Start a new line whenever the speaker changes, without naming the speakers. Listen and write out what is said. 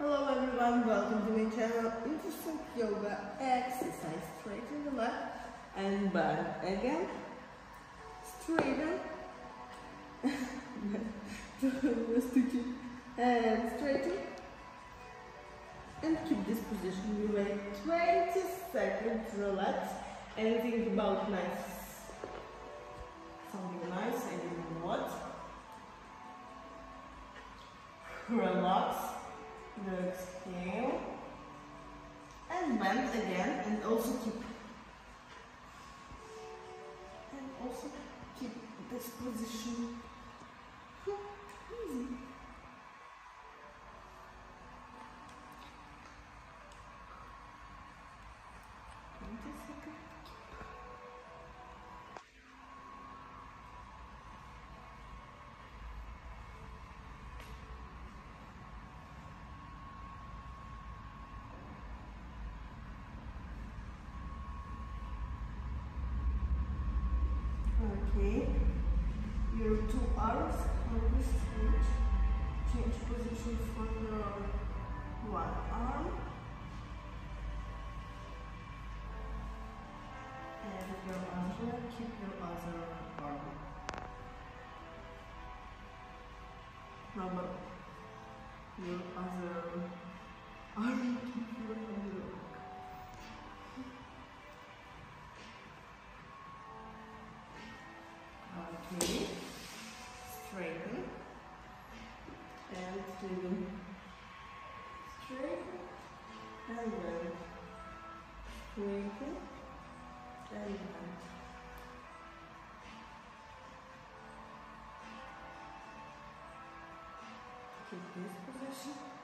Hello everyone, welcome to my channel. Interesting yoga exercise. Straighten the left and bend again. Straighten. And straighten. And keep this position. You wait 20 seconds, relax, and think about nice. Something nice, don't what. Relax exhale and bend again and also keep. And also keep this position easy Okay. Your two arms on this switch. Change position for your one arm. And your other, keep your other arm. Rubber. Your other arm, keep your other Okay. Straighten. And to straighten. And then straighten. And then. Keep this position.